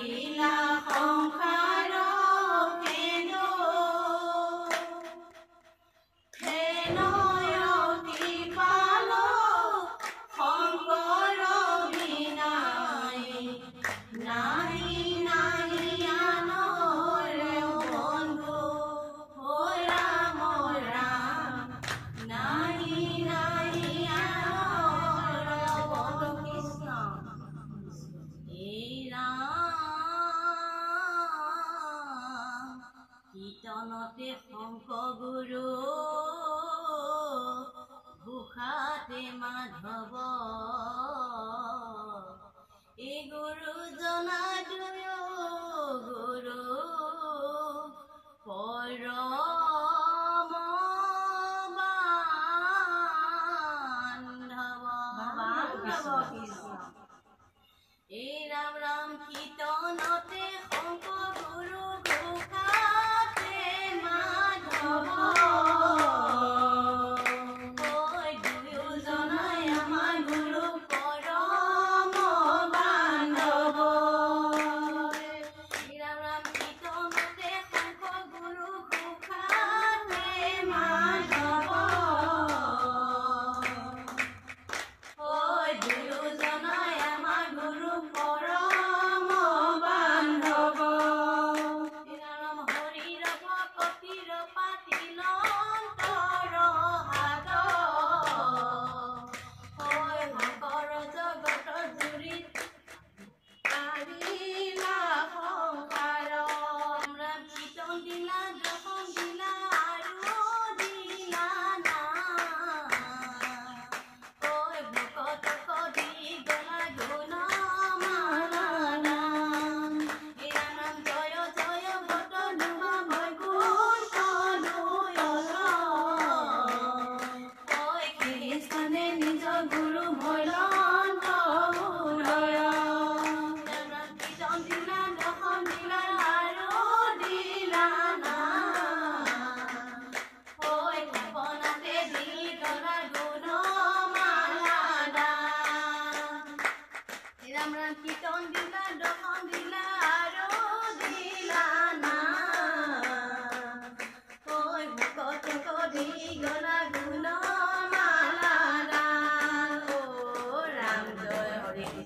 Amen. কীৰ্তনতে শংখ গুৰু ঘোষাতে মাধৱ এই গুৰু জনা দুয়ো গুৰু পৰ বান্ধৱ বান্ধৱ